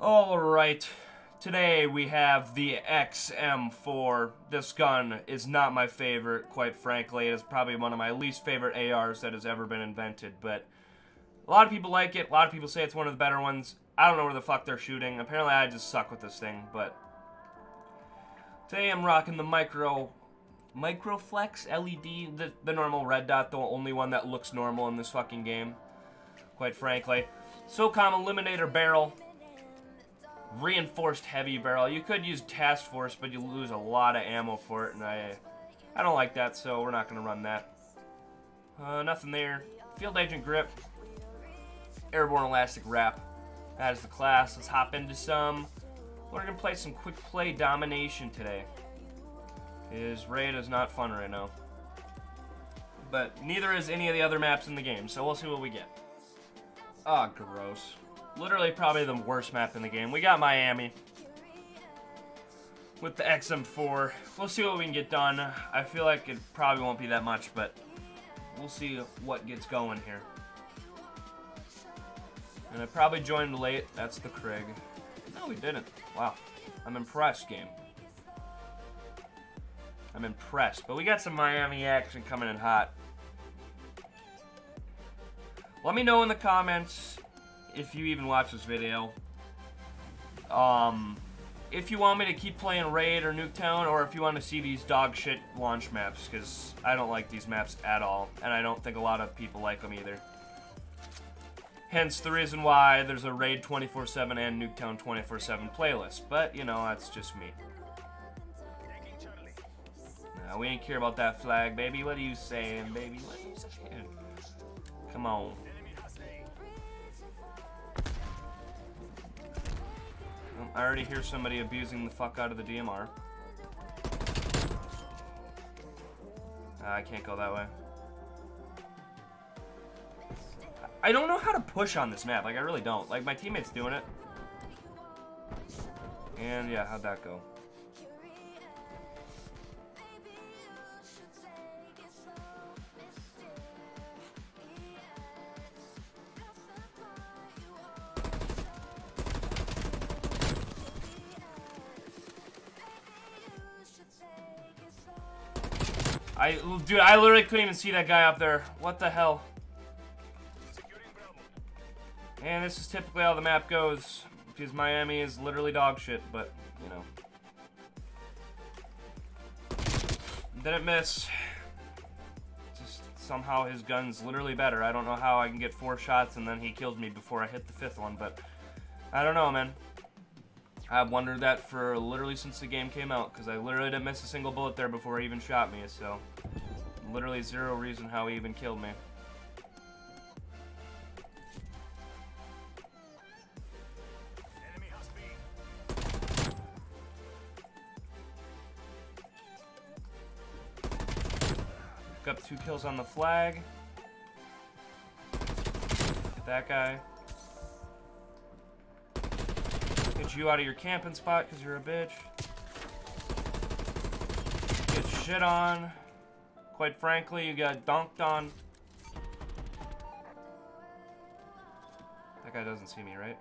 Alright, today we have the XM4. This gun is not my favorite, quite frankly. It is probably one of my least favorite ARs that has ever been invented, but a lot of people like it. A lot of people say it's one of the better ones. I don't know where the fuck they're shooting. Apparently I just suck with this thing, but today I'm rocking the Micro Microflex LED, the, the normal red dot, the only one that looks normal in this fucking game, quite frankly. SOCOM Eliminator Barrel, reinforced heavy barrel. You could use task force, but you lose a lot of ammo for it, and I, I don't like that, so we're not gonna run that. Uh, nothing there. Field agent grip, airborne elastic wrap. That is the class. Let's hop into some. We're gonna play some quick play domination today. His raid is not fun right now. But neither is any of the other maps in the game, so we'll see what we get. Ah, oh, gross. Literally probably the worst map in the game. We got Miami. With the XM4. We'll see what we can get done. I feel like it probably won't be that much, but we'll see what gets going here. And I probably joined late. That's the Krig. No, we didn't. Wow. I'm impressed, game. I'm impressed. But we got some Miami action coming in hot. Let me know in the comments if you even watch this video. Um, if you want me to keep playing Raid or Nuketown, or if you want to see these dog shit launch maps, because I don't like these maps at all, and I don't think a lot of people like them either. Hence the reason why there's a Raid 24-7 and Nuketown 24-7 playlist, but, you know, that's just me. Nah, we ain't care about that flag, baby. What are you saying, baby? What are you saying? Come on. I already hear somebody abusing the fuck out of the DMR. Uh, I can't go that way. I don't know how to push on this map. Like, I really don't. Like, my teammate's doing it. And, yeah, how'd that go? I, dude, I literally couldn't even see that guy up there. What the hell? And this is typically how the map goes, because Miami is literally dog shit, but, you know. Didn't miss. Just somehow his gun's literally better. I don't know how I can get four shots and then he kills me before I hit the fifth one, but I don't know, man. I've wondered that for literally since the game came out, because I literally didn't miss a single bullet there before he even shot me, so... Literally zero reason how he even killed me. Got two kills on the flag. Get that guy you out of your camping spot because you're a bitch. Get shit on. Quite frankly, you got dunked on. That guy doesn't see me, right?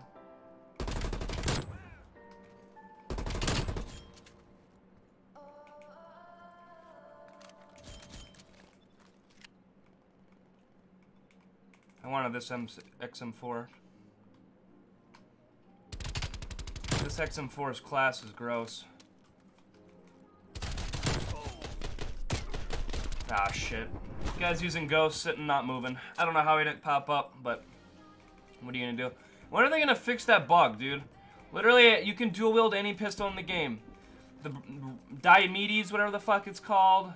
I wanted this M XM4. This XM4's class is gross. Ah, shit. Guy's using Ghost, sitting, not moving. I don't know how he didn't pop up, but what are you gonna do? When are they gonna fix that bug, dude? Literally, you can dual wield any pistol in the game. The Diomedes, whatever the fuck it's called.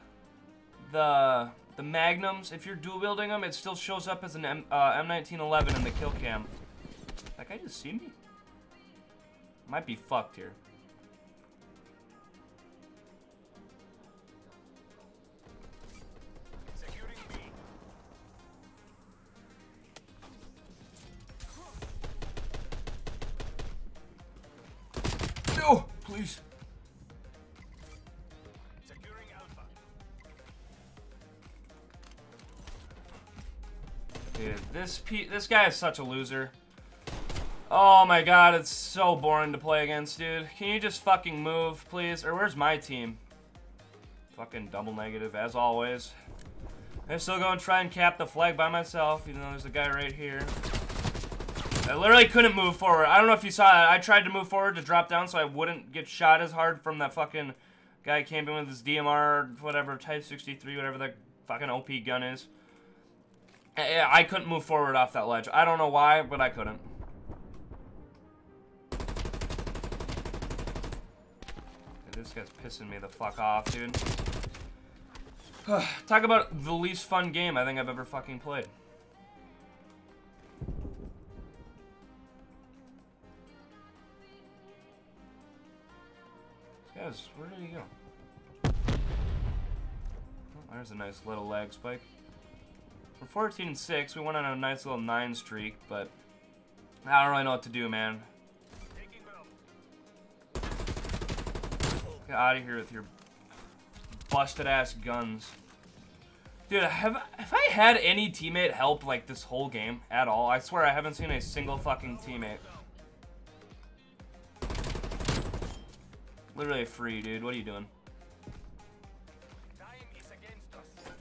The the Magnums, if you're dual wielding them, it still shows up as an M, uh, M1911 in the kill cam. That guy just see me? Might be fucked here. No, oh, please. Dude, this this guy is such a loser. Oh my god, it's so boring to play against, dude. Can you just fucking move, please? Or where's my team? Fucking double negative, as always. I'm still go and try and cap the flag by myself, even though there's a guy right here. I literally couldn't move forward. I don't know if you saw that. I tried to move forward to drop down so I wouldn't get shot as hard from that fucking guy camping with his DMR, whatever, Type 63, whatever that fucking OP gun is. I couldn't move forward off that ledge. I don't know why, but I couldn't. This guy's pissing me the fuck off, dude. Talk about the least fun game I think I've ever fucking played. Guys, where did he go? Oh, there's a nice little lag spike. We're 14 and 6. We went on a nice little 9 streak, but I don't really know what to do, man. Out of here with your busted ass guns. Dude, have, have I had any teammate help like this whole game at all? I swear I haven't seen a single fucking teammate. Literally free, dude. What are you doing?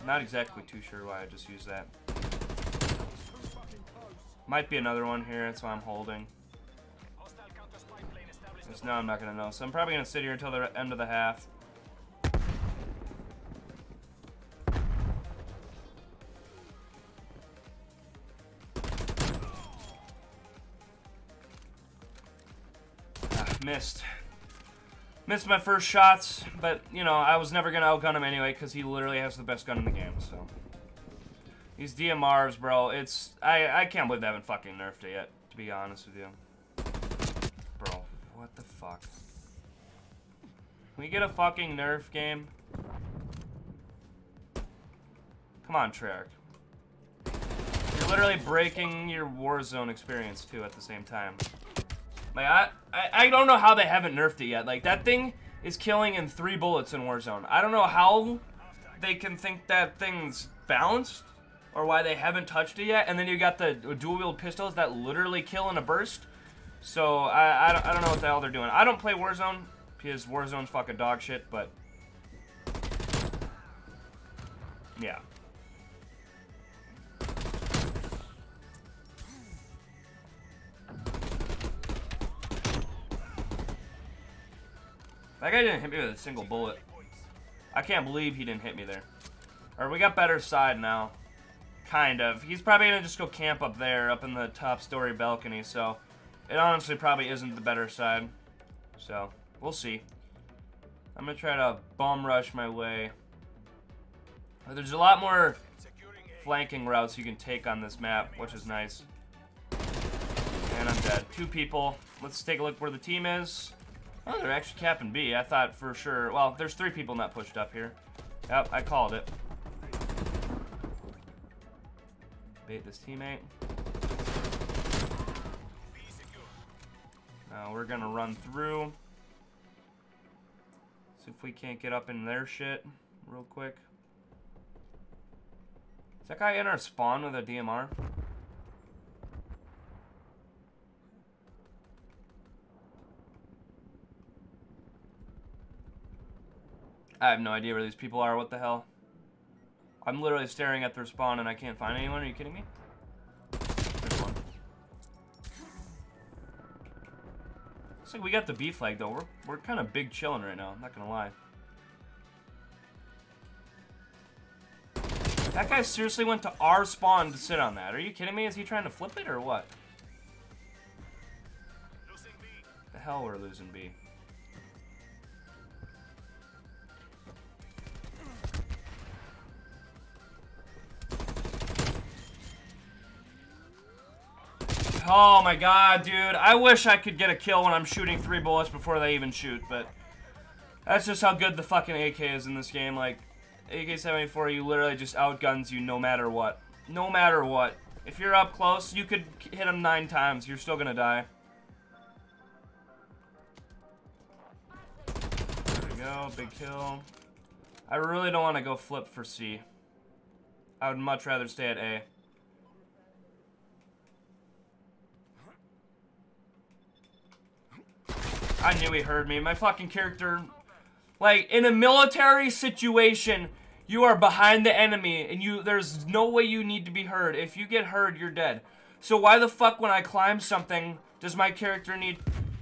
Not exactly too sure why I just used that. Might be another one here, that's why I'm holding. Just now I'm not gonna know. So I'm probably gonna sit here until the end of the half. Ah, missed. Missed my first shots, but, you know, I was never going to outgun him anyway because he literally has the best gun in the game, so. These DMRs, bro, it's... I, I can't believe they haven't fucking nerfed it yet, to be honest with you. Fuck? Can we get a fucking nerf game? Come on, Treyarch. You're literally breaking your Warzone experience, too, at the same time. Like, I, I, I don't know how they haven't nerfed it yet. Like, that thing is killing in three bullets in Warzone. I don't know how they can think that thing's balanced or why they haven't touched it yet. And then you got the dual-wield pistols that literally kill in a burst. So, I, I, don't, I don't know what the hell they're doing. I don't play Warzone because Warzone's fucking dog shit, but... Yeah. That guy didn't hit me with a single bullet. I can't believe he didn't hit me there. Or we got better side now. Kind of. He's probably going to just go camp up there, up in the top story balcony, so... It honestly probably isn't the better side. So, we'll see. I'm going to try to bomb rush my way. There's a lot more flanking routes you can take on this map, which is nice. And I'm dead. Two people. Let's take a look where the team is. Oh, they're actually capping B. I thought for sure. Well, there's three people not pushed up here. Yep, I called it. Bait this teammate. Now we're gonna run through. See if we can't get up in their shit real quick. Is that guy in our spawn with a DMR? I have no idea where these people are. What the hell? I'm literally staring at their spawn and I can't find anyone. Are you kidding me? Looks like we got the B flag though. We're, we're kind of big chilling right now. I'm not going to lie. That guy seriously went to our spawn to sit on that. Are you kidding me? Is he trying to flip it or what? The hell we're losing B. Oh my god, dude. I wish I could get a kill when I'm shooting three bullets before they even shoot, but that's just how good the fucking AK is in this game. Like, AK-74, you literally just outguns you no matter what. No matter what. If you're up close, you could hit him nine times. You're still gonna die. There we go. Big kill. I really don't want to go flip for C. I would much rather stay at A. I knew he heard me. My fucking character... Like, in a military situation, you are behind the enemy, and you there's no way you need to be heard. If you get heard, you're dead. So why the fuck, when I climb something, does my character need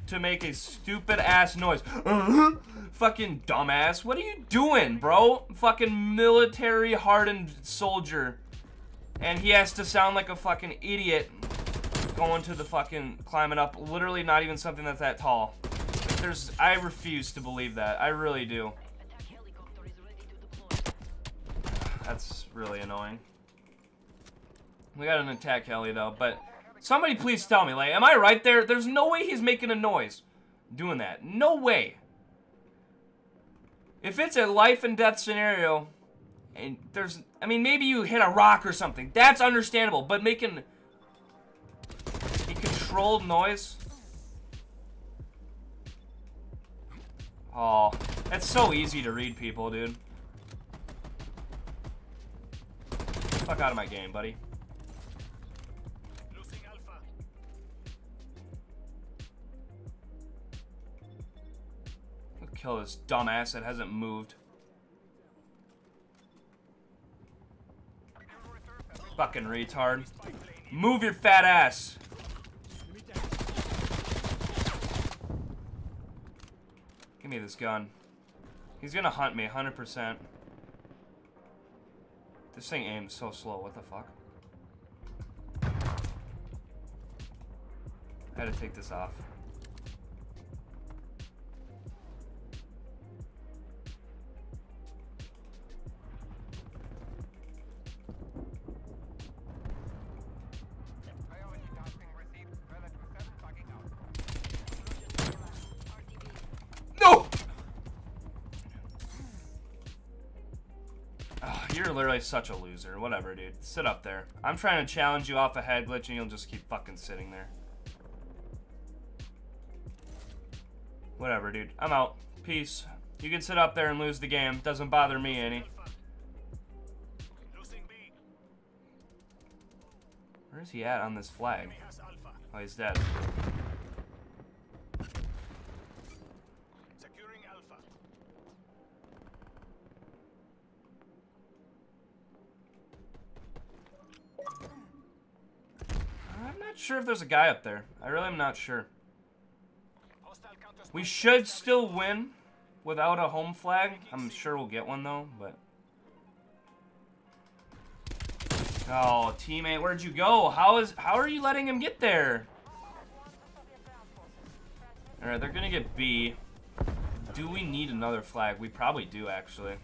to make a stupid-ass noise? fucking dumbass. What are you doing, bro? Fucking military-hardened soldier. And he has to sound like a fucking idiot going to the fucking climbing up. Literally not even something that's that tall. There's, I refuse to believe that. I really do. That's really annoying. We got an attack heli though, but somebody please tell me, like, am I right there? There's no way he's making a noise doing that. No way. If it's a life and death scenario, and there's, I mean, maybe you hit a rock or something. That's understandable, but making a controlled noise? Oh, that's so easy to read people, dude. Fuck out of my game, buddy. kill this dumbass that hasn't moved. Fucking retard. Move your fat ass. Give me this gun. He's gonna hunt me, 100%. This thing aims so slow, what the fuck? I had to take this off. You're literally such a loser. Whatever, dude. Sit up there. I'm trying to challenge you off a head glitch and you'll just keep fucking sitting there. Whatever, dude. I'm out. Peace. You can sit up there and lose the game. Doesn't bother me any. Where is he at on this flag? Oh, he's dead. Sure if there's a guy up there. I really am not sure. We should still win without a home flag. I'm sure we'll get one though, but... Oh, teammate, where'd you go? How is how are you letting him get there? Alright, they're gonna get B. Do we need another flag? We probably do, actually.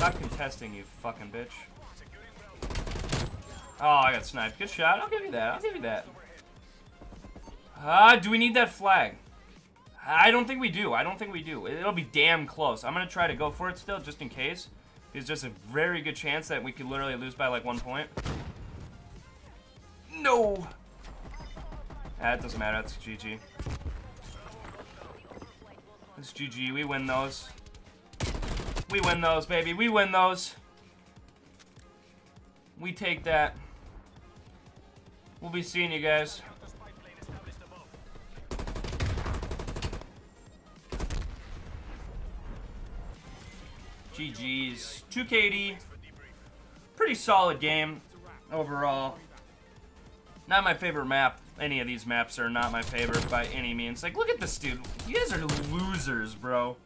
Stop contesting, you fucking bitch. Oh, I got sniped. Good shot. I'll give you that. I'll give you that. Ah, uh, do we need that flag? I don't think we do. I don't think we do. It'll be damn close. I'm going to try to go for it still, just in case. There's just a very good chance that we could literally lose by like one point. No! That doesn't matter. That's GG. It's GG. We win those. We win those, baby. We win those. We take that. We'll be seeing you guys. GG's. 2KD. Pretty solid game overall. Not my favorite map. Any of these maps are not my favorite by any means. Like, look at this dude. You guys are losers, bro.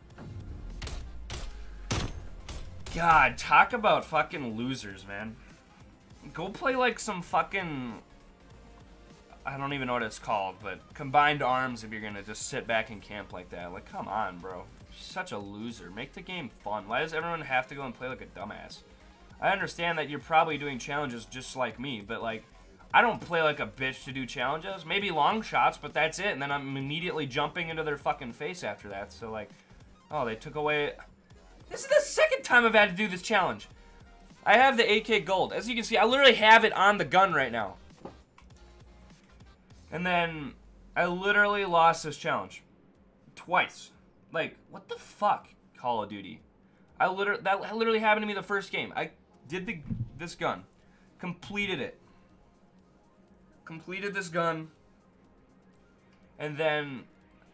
God, talk about fucking losers, man. Go play like some fucking... I don't even know what it's called, but combined arms if you're gonna just sit back and camp like that. Like, come on, bro. such a loser. Make the game fun. Why does everyone have to go and play like a dumbass? I understand that you're probably doing challenges just like me, but like, I don't play like a bitch to do challenges. Maybe long shots, but that's it. And then I'm immediately jumping into their fucking face after that. So like, oh, they took away... This is the second time I've had to do this challenge. I have the AK Gold. As you can see, I literally have it on the gun right now. And then I literally lost this challenge. Twice. Like, what the fuck, Call of Duty? I literally that literally happened to me the first game. I did the this gun, completed it, completed this gun, and then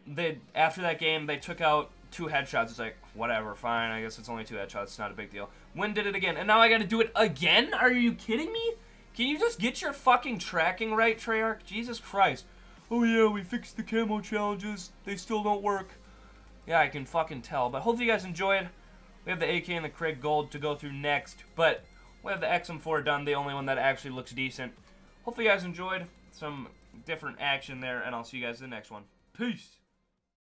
they after that game they took out two headshots. It's like whatever, fine. I guess it's only two headshots. It's not a big deal. When did it again, and now I got to do it again? Are you kidding me? Can you just get your fucking tracking right, Treyarch? Jesus Christ. Oh yeah, we fixed the camo challenges. They still don't work. Yeah, I can fucking tell. But hopefully you guys enjoyed. We have the AK and the Krig Gold to go through next. But we have the XM4 done, the only one that actually looks decent. Hopefully you guys enjoyed some different action there, and I'll see you guys in the next one. Peace!